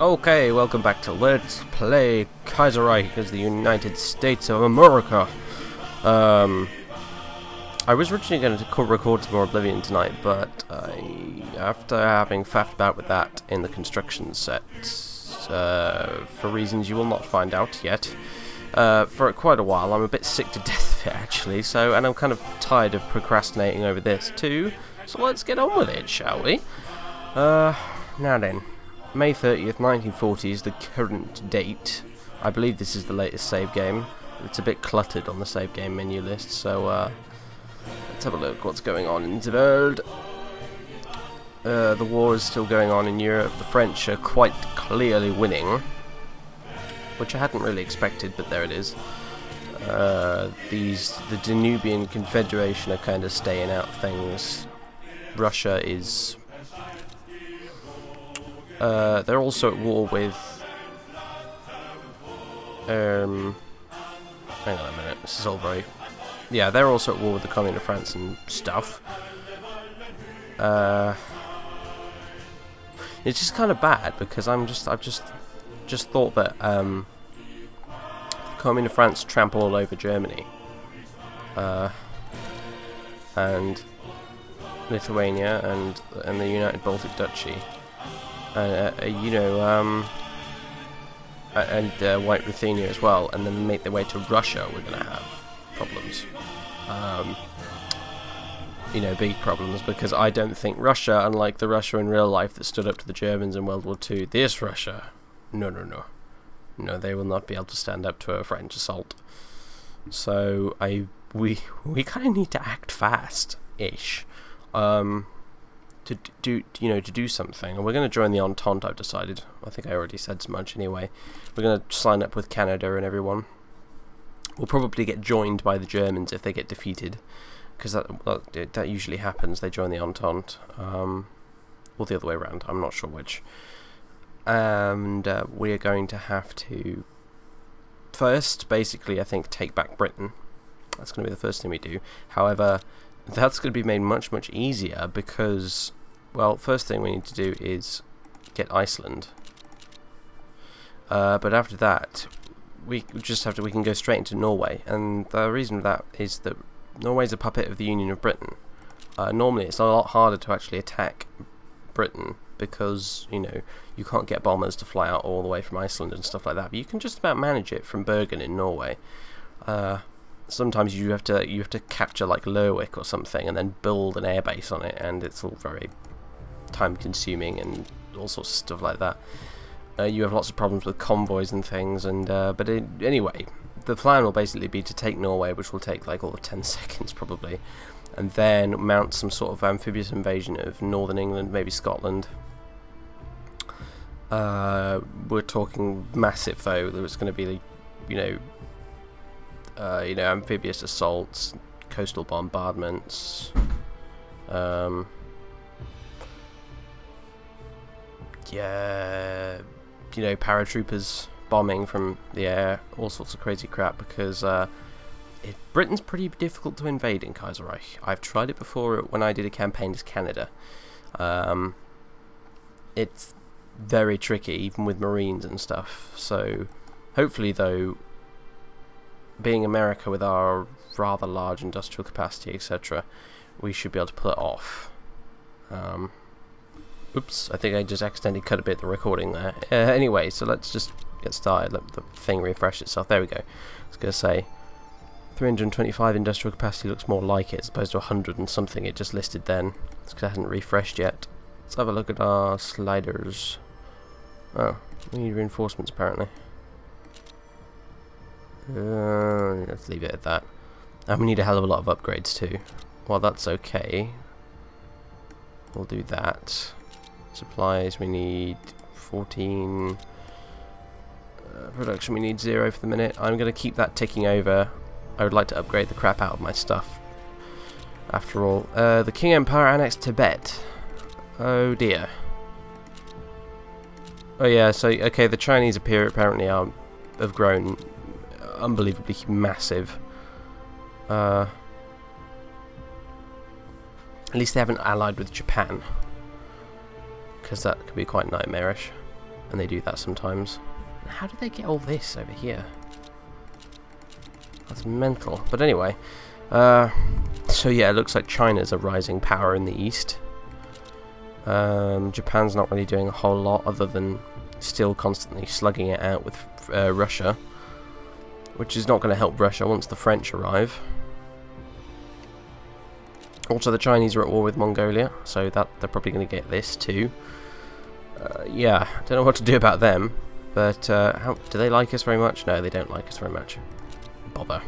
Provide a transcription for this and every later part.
Okay, welcome back to Let's Play Kaiserreich as the United States of America. Um, I was originally going to record some more Oblivion tonight, but I, after having faffed about with that in the construction set, uh, for reasons you will not find out yet, uh, for quite a while, I'm a bit sick to death of it actually, so, and I'm kind of tired of procrastinating over this too, so let's get on with it, shall we? Uh, now then. May 30th, 1940 is the current date. I believe this is the latest save game. It's a bit cluttered on the save game menu list, so uh, let's have a look what's going on in the world. Uh, the war is still going on in Europe. The French are quite clearly winning, which I hadn't really expected, but there it is. Uh, these the Danubian Confederation are kind of staying out things. Russia is uh, they're also at war with. Um, hang on a minute. This is all very. Yeah, they're also at war with the Commune of France and stuff. Uh, it's just kind of bad because I'm just I've just just thought that um, Commune of France trample all over Germany. Uh, and Lithuania and and the United Baltic Duchy uh, uh, you know, um, and uh, White Ruthenia as well, and then make their way to Russia, we're going to have problems. Um, you know, big problems, because I don't think Russia, unlike the Russia in real life that stood up to the Germans in World War II, this Russia, no, no, no. No, they will not be able to stand up to a French assault. So, I we we kind of need to act fast-ish. Um, to do you know to do something. And we're going to join the Entente I've decided. I think I already said so much anyway. We're going to sign up with Canada and everyone. We'll probably get joined by the Germans if they get defeated because that, that, that usually happens. They join the Entente um, or the other way around. I'm not sure which. And uh, we are going to have to first basically I think take back Britain. That's going to be the first thing we do. However that's going to be made much much easier because well, first thing we need to do is get Iceland. Uh, but after that, we just have to. We can go straight into Norway, and the reason for that is that Norway is a puppet of the Union of Britain. Uh, normally, it's a lot harder to actually attack Britain because you know you can't get bombers to fly out all the way from Iceland and stuff like that. But you can just about manage it from Bergen in Norway. Uh, sometimes you have to you have to capture like Lerwick or something and then build an airbase on it, and it's all very time consuming and all sorts of stuff like that. Uh, you have lots of problems with convoys and things, and uh, but it, anyway, the plan will basically be to take Norway, which will take like all of 10 seconds probably, and then mount some sort of amphibious invasion of northern England, maybe Scotland. Uh, we're talking massive though. There's going to be, you know, uh, you know, amphibious assaults, coastal bombardments. Um, yeah, you know, paratroopers bombing from the air, all sorts of crazy crap because uh, it, Britain's pretty difficult to invade in Kaiserreich. I've tried it before when I did a campaign as Canada. Um, it's very tricky, even with Marines and stuff. So, hopefully, though, being America with our rather large industrial capacity, etc., we should be able to pull it off. Um, Oops, I think I just accidentally cut a bit the recording there. Uh, anyway, so let's just get started. Let the thing refresh itself. There we go. I was going to say, 325 industrial capacity looks more like it as opposed to 100 and something it just listed then. It's because I hadn't refreshed yet. Let's have a look at our sliders. Oh, we need reinforcements apparently. Uh, let's leave it at that. And we need a hell of a lot of upgrades too. Well, that's okay. We'll do that. Supplies, we need 14. Uh, production, we need 0 for the minute. I'm going to keep that ticking over. I would like to upgrade the crap out of my stuff. After all. Uh, the Qing Empire annexed Tibet. Oh dear. Oh yeah, so, okay, the Chinese appear apparently are, have grown unbelievably massive. Uh, at least they haven't allied with Japan because that could be quite nightmarish. And they do that sometimes. How did they get all this over here? That's mental. But anyway, uh, so yeah, it looks like China's a rising power in the east. Um, Japan's not really doing a whole lot other than still constantly slugging it out with uh, Russia, which is not going to help Russia once the French arrive. Also, the Chinese are at war with Mongolia, so that they're probably going to get this too. Uh, yeah, don't know what to do about them, but uh, how, do they like us very much? No, they don't like us very much. Bother.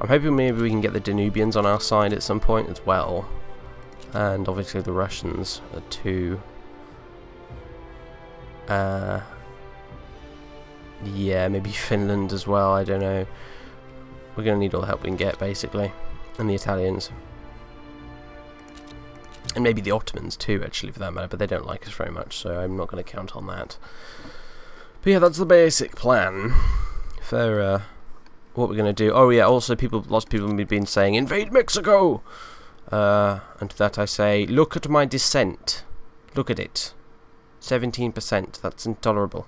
I'm hoping maybe we can get the Danubians on our side at some point as well. And obviously the Russians are too. Uh, yeah, maybe Finland as well, I don't know. We're going to need all the help we can get, basically. And the Italians. And maybe the Ottomans too, actually, for that matter, but they don't like us very much, so I'm not going to count on that. But yeah, that's the basic plan for uh, what we're going to do. Oh yeah, also people, lots of people have been saying, invade Mexico! Uh, and to that I say, look at my dissent. Look at it. 17%, that's intolerable.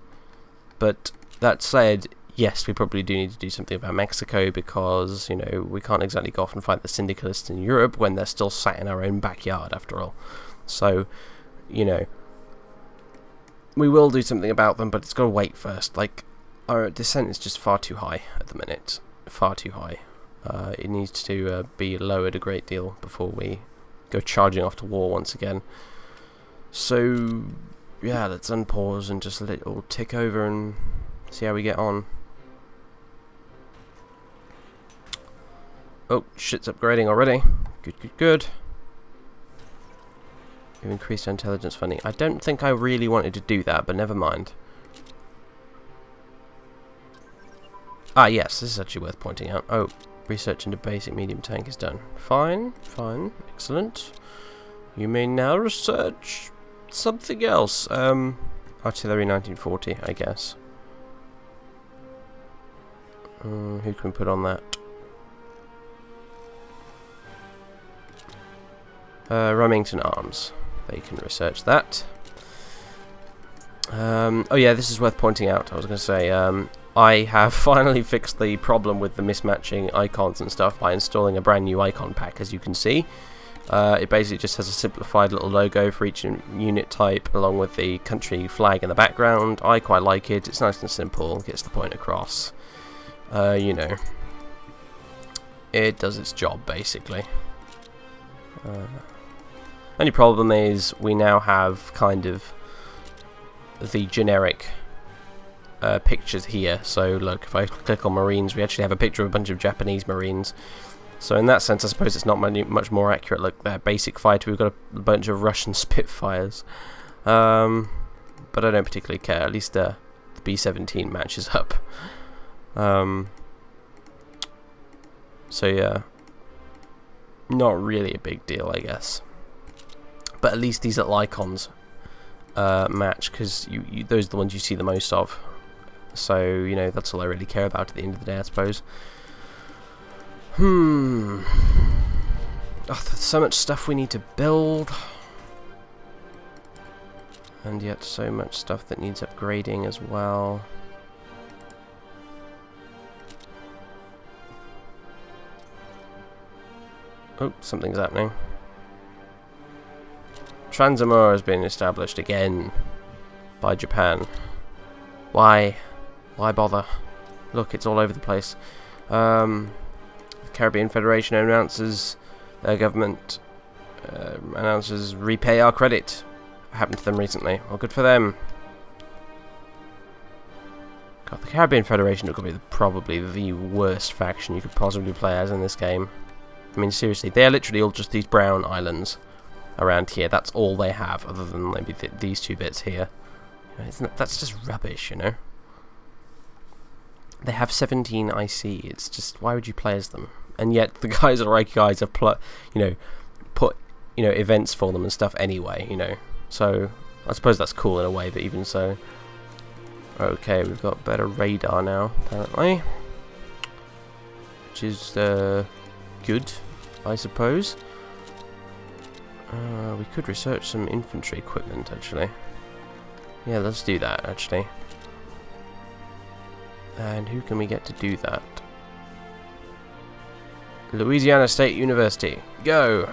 But that said, yes, we probably do need to do something about Mexico because, you know, we can't exactly go off and fight the syndicalists in Europe when they're still sat in our own backyard, after all. So, you know, we will do something about them, but it's got to wait first. Like, our dissent is just far too high at the minute. Far too high. Uh, it needs to uh, be lowered a great deal before we go charging off to war once again. So, yeah, let's unpause and just let it all tick over and see how we get on. Oh, shit's upgrading already. Good, good, good. You've increased intelligence funding. I don't think I really wanted to do that, but never mind. Ah, yes, this is actually worth pointing out. Oh, research into basic medium tank is done. Fine, fine, excellent. You may now research something else. Um, artillery 1940, I guess. Um, who can put on that? Uh, Remington Arms. They can research that. Um, oh yeah, this is worth pointing out. I was going to say, um, I have finally fixed the problem with the mismatching icons and stuff by installing a brand new icon pack, as you can see. Uh, it basically just has a simplified little logo for each unit type, along with the country flag in the background. I quite like it. It's nice and simple, gets the point across. Uh, you know, it does its job, basically. Uh, only problem is we now have kind of the generic uh, pictures here. So look, if I click on Marines, we actually have a picture of a bunch of Japanese Marines. So in that sense, I suppose it's not much more accurate. Look, that basic fighter, we've got a bunch of Russian Spitfires. Um, but I don't particularly care. At least uh, the B-17 matches up. Um, so yeah, not really a big deal, I guess. But at least these little icons uh, match because you, you, those are the ones you see the most of. So, you know, that's all I really care about at the end of the day, I suppose. Hmm. Oh, so much stuff we need to build. And yet so much stuff that needs upgrading as well. Oh, something's happening. Trans-Amur has been established again by Japan. Why? Why bother? Look, it's all over the place. Um, the Caribbean Federation announces their government uh, announces repay our credit. happened to them recently. Well, good for them. God, the Caribbean Federation could be probably the worst faction you could possibly play as in this game. I mean, seriously, they are literally all just these brown islands around here. That's all they have, other than maybe th these two bits here. That, that's just rubbish, you know? They have 17 IC. It's just, why would you play as them? And yet, the guys at Reiki guys have, pl you know, put, you know, events for them and stuff anyway, you know? So, I suppose that's cool in a way, but even so... Okay, we've got better radar now, apparently. Which is, uh, good, I suppose. Uh, we could research some infantry equipment, actually. Yeah, let's do that, actually. And who can we get to do that? Louisiana State University. Go!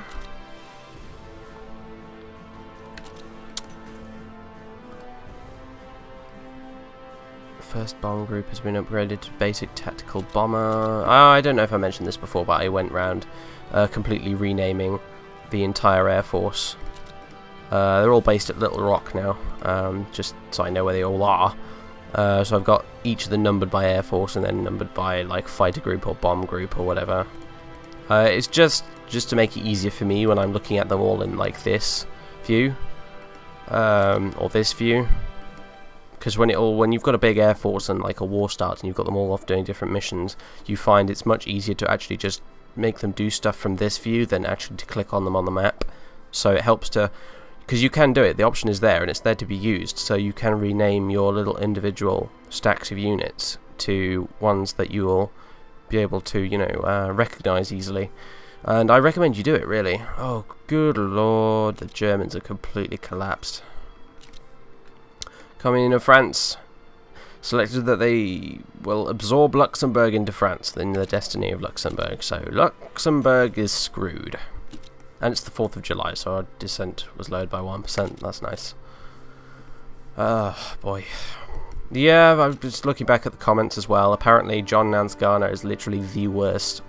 First bomb group has been upgraded to basic tactical bomber. I don't know if I mentioned this before, but I went round uh, completely renaming the entire Air Force. Uh, they're all based at Little Rock now, um, just so I know where they all are. Uh, so I've got each of them numbered by Air Force and then numbered by like fighter group or bomb group or whatever. Uh, it's just just to make it easier for me when I'm looking at them all in like this view um, or this view because when it all when you've got a big air force and like a war starts and you've got them all off doing different missions you find it's much easier to actually just make them do stuff from this view than actually to click on them on the map. So it helps to because you can do it the option is there and it's there to be used. So you can rename your little individual stacks of units to ones that you will be able to you know uh, recognize easily. And I recommend you do it really. Oh good lord the Germans are completely collapsed. Coming into France selected that they will absorb Luxembourg into France, then the destiny of Luxembourg. So Luxembourg is screwed. And it's the 4th of July, so our dissent was lowered by 1%. That's nice. Oh, boy. Yeah, I'm just looking back at the comments as well. Apparently, John Nance Garner is literally the worst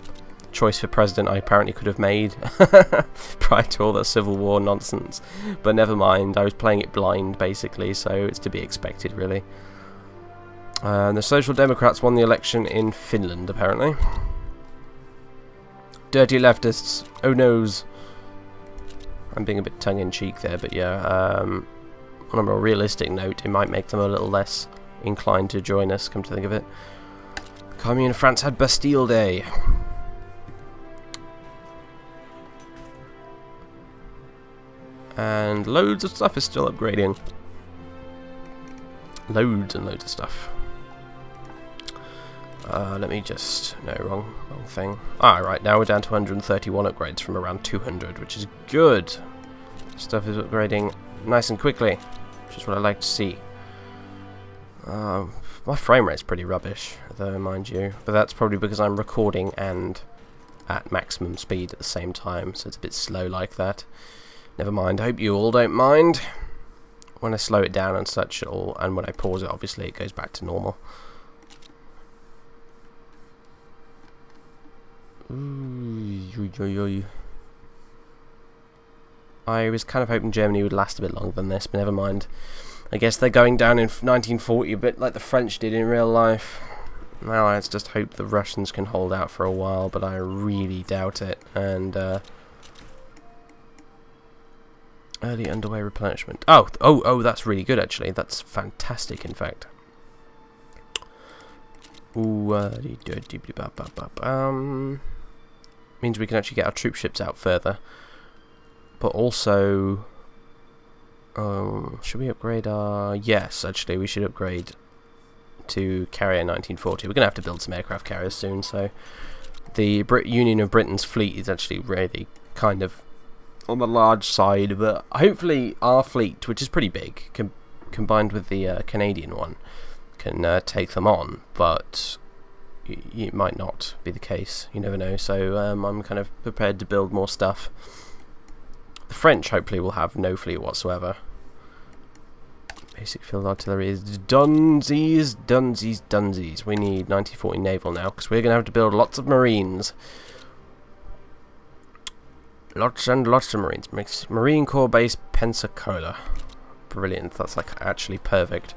choice for president I apparently could have made prior to all that Civil War nonsense. But never mind, I was playing it blind basically, so it's to be expected really. Uh, the Social Democrats won the election in Finland apparently. Dirty leftists, oh noes. I'm being a bit tongue-in-cheek there, but yeah, um, on a more realistic note, it might make them a little less inclined to join us, come to think of it. Commune France had Bastille Day. And loads of stuff is still upgrading. Loads and loads of stuff. Uh, let me just... No, wrong, wrong thing. Ah, right, now we're down to 131 upgrades from around 200, which is good. Stuff is upgrading nice and quickly, which is what I like to see. Um, my frame rate's pretty rubbish, though, mind you. But that's probably because I'm recording and at maximum speed at the same time, so it's a bit slow like that. Never mind, I hope you all don't mind. When I slow it down and such, all, and when I pause it, obviously, it goes back to normal. I was kind of hoping Germany would last a bit longer than this, but never mind. I guess they're going down in 1940 a bit like the French did in real life. Now let's just hope the Russians can hold out for a while, but I really doubt it. And uh, Early underway replenishment. Oh, oh, oh, that's really good, actually. That's fantastic, in fact. Um, means we can actually get our troop ships out further. But also, um, should we upgrade our... Yes, actually, we should upgrade to carrier 1940. We're going to have to build some aircraft carriers soon, so the Brit Union of Britain's fleet is actually really kind of on the large side, but hopefully our fleet, which is pretty big, com combined with the uh, Canadian one, can uh, take them on. But it might not be the case. You never know. So um, I'm kind of prepared to build more stuff. The French hopefully will have no fleet whatsoever. Basic field artillery is dunsies, dunsies, dunsies. We need 1940 naval now because we're going to have to build lots of marines. Lots and lots of Marines. Marine Corps base Pensacola. Brilliant. That's like actually perfect.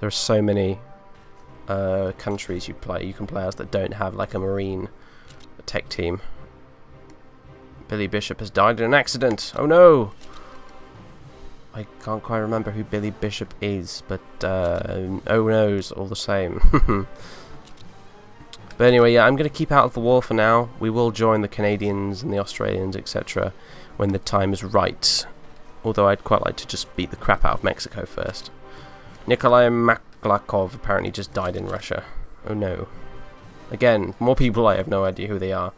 There are so many uh, countries you play you can play as that don't have like a Marine tech team. Billy Bishop has died in an accident. Oh no! I can't quite remember who Billy Bishop is, but uh, oh no's all the same. But anyway, yeah, I'm going to keep out of the war for now. We will join the Canadians and the Australians, etc. when the time is right. Although I'd quite like to just beat the crap out of Mexico first. Nikolai Maklakov apparently just died in Russia. Oh no. Again, more people I have no idea who they are.